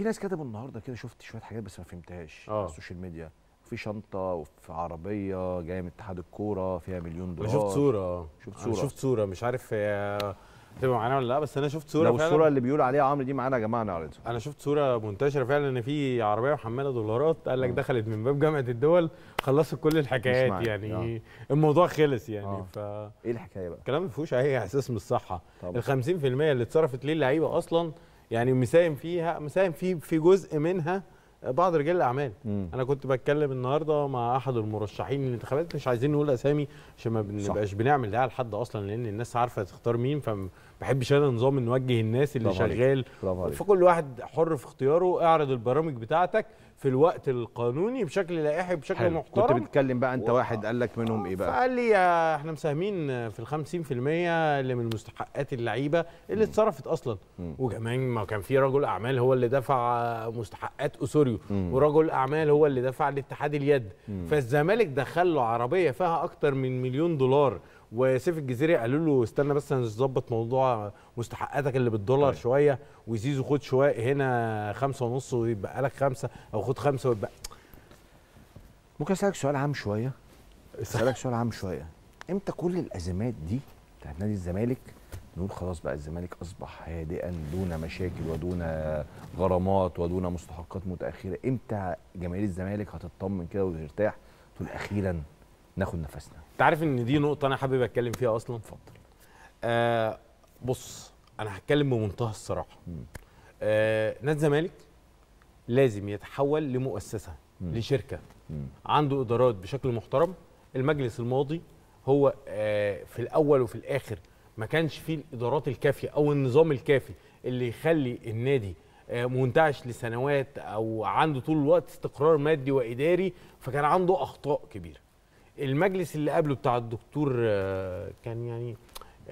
في ناس كتبوا النهارده كده شفت شوية حاجات بس ما فهمتهاش آه. على ال social media. في شنطة وفي عربية جاية من اتحاد الكورة فيها مليون دولار. شفت صورة. شفت صورة. شفت صورة. مش عارف هتبقى معانا ولا لأ بس أنا شفت صورة لو فعلا. الصورة اللي بيقول عليها عمرو دي معانا يا جماعة نعرضها أنا شفت صورة منتشرة فعلا إن في عربية محملة دولارات. قال لك دخلت من باب جامعة الدول خلصت كل الحكايات. يعني الموضوع خلص يعني. آه. ف إيه الحكاية بقى؟ الكلام ما فيهوش أي إحساس من الصحة. ال 50% اللي اتصرفت ليه اللعيبة أصلا؟ يعني مساهم فيها مساهم في في جزء منها بعض رجال الأعمال مم. أنا كنت بتكلم النهارده مع أحد المرشحين للانتخابات مش عايزين نقول أسامي عشان ما بنبقاش بنعمل ده لحد أصلا لأن الناس عارفة تختار مين فما بحبش أنا نظام نوجه الناس اللي. شغال. فكل واحد حر في اختياره اعرض البرامج بتاعتك في الوقت القانوني بشكل لائحي بشكل حلو. محترم كنت بتتكلم بقى انت و- واحد قال لك منهم إيه بقى فقال لي إحنا مساهمين في ال 50% اللي من مستحقات اللعيبة اللي اتصرفت أصلا مم. وكمان ما كان في رجل أعمال هو اللي دفع مستحقات اسوريو مم. ورجل أعمال هو اللي دفع لاتحاد اليد مم. فالزمالك دخل له عربية فيها أكتر من مليون دولار وسيف الجزيري قالوا له استنى بس هنظبط موضوع مستحقاتك اللي بالدولار طيب. شوية وزيزو خد شوية هنا خمسة ونص ويبقى لك خمسة أو خد خمسة ويبقى ممكن أسألك سؤال عام شوية؟ أسألك سؤال عام شوية. إمتى كل الأزمات دي بتاعت نادي الزمالك؟ نقول خلاص بقى الزمالك أصبح هادئا دون مشاكل ودون غرامات ودون مستحقات متأخرة. إمتى جماهير الزمالك هتطمن كده وترتاح؟ تقول أخيرا ناخد نفسنا. أنت عارف إن دي نقطة أنا حابب أتكلم فيها أصلا؟ اتفضل. آه بص أنا هتكلم بمنتهى الصراحة. آه نادي الزمالك لازم يتحول لمؤسسة مم. لشركة مم. عنده إدارات بشكل محترم المجلس الماضي هو آه في الأول وفي الآخر ما كانش فيه الإدارات الكافية أو النظام الكافي اللي يخلي النادي آه منتعش لسنوات أو عنده طول الوقت استقرار مادي وإداري فكان عنده أخطاء كبيرة المجلس اللي قبله بتاع الدكتور آه، كان يعني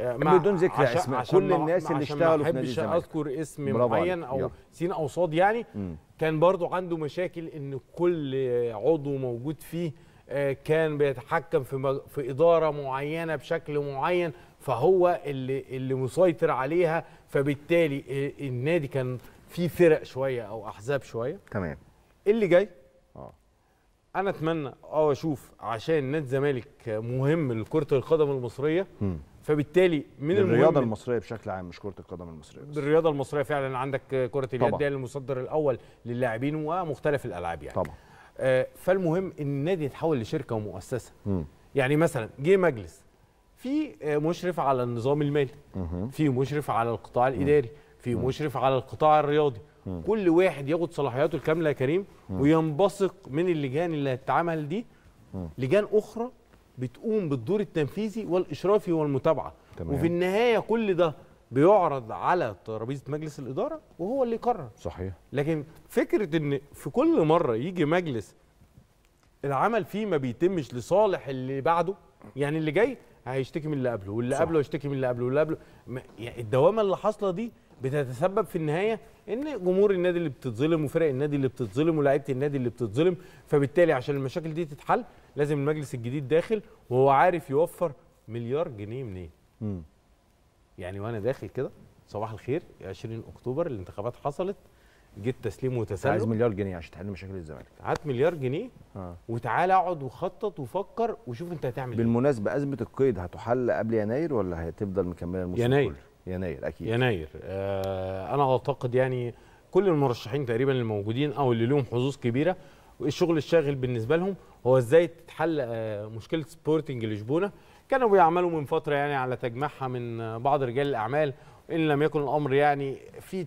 مع- بدون ذكر عشان كل الناس اللي اشتغلوا في نادي الزمالك. أذكر اسم معين. أو. سين أو صاد يعني مم. كان برضو عنده مشاكل إن كل عضو موجود فيه آه، كان بيتحكم في في إدارة معينة بشكل معين فهو اللي اللي مسيطر عليها فبالتالي النادي كان فيه فرق شوية أو أحزاب شوية. تمام. اللي جاي آه. أنا أتمنى آه أشوف عشان نادي الزمالك مهم لكرة القدم المصرية مم. فبالتالي من الرياضه المصرية بشكل عام مش كرة القدم المصرية بس. الرياضه المصرية فعلا عندك كرة اليد. هي المصدر الأول للاعبين ومختلف الألعاب يعني. طبعا. آه، فالمهم إن النادي يتحول لشركة ومؤسسة. مم. يعني مثلا جه مجلس في آه، مشرف على النظام المالي. في مشرف على القطاع الإداري. في مشرف على القطاع الرياضي. كل واحد ياخد صلاحياته الكاملة يا كريم وينبثق من اللجان اللي هتتعمل دي لجان أخرى بتقوم بالدور التنفيذي والإشرافي والمتابعة تمام. وفي النهاية كل ده بيعرض على ترابيزة مجلس الإدارة وهو اللي يقرر صحيح لكن فكرة إن في كل مرة يجي مجلس العمل فيه ما بيتمش لصالح اللي بعده يعني اللي جاي هيشتكي من اللي قبله واللي صح. قبله هيشتكي من اللي قبله واللي قبله يعني الدوامة اللي حاصلة دي بتتسبب في النهاية إن جمهور النادي اللي بتتظلم وفرق النادي اللي بتتظلم ولاعيبة النادي اللي بتتظلم فبالتالي عشان المشاكل دي تتحل لازم المجلس الجديد داخل وهو عارف يوفر مليار جنيه منين مم. يعني وأنا داخل كده صباح الخير 20 أكتوبر الانتخابات حصلت جيت تسليم عايز وتسلم مليار جنيه عشان تحل مشاكل الزمالك هات مليار جنيه آه وتعالى اقعد وخطط وفكر وشوف انت هتعمل إيه بالمناسبه أزمة القيد هتحل قبل يناير ولا هتفضل مكملة الموسم يناير. كله؟ يناير أكيد. يناير. آه أنا أعتقد يعني كل المرشحين تقريبا الموجودين أو اللي لهم حظوظ كبيرة الشغل الشاغل بالنسبة لهم هو إزاي تتحل آه مشكلة سبورتنج لشبونة. كانوا بيعملوا من فترة يعني على تجميعها من بعض رجال الأعمال إن لم يكن الأمر يعني في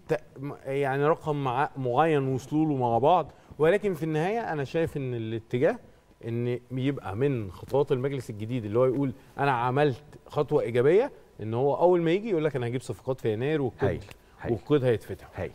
يعني رقم مع- معين وصلوا له مع بعض. ولكن في النهاية أنا شايف إن الاتجاه إن يبقى من خطوات المجلس الجديد اللي هو يقول أنا عملت خطوة إيجابية إن هو أول ما يجي يقول لك أنا هجيب صفقات في يناير والقيد والقيد هيتفتح. هايل.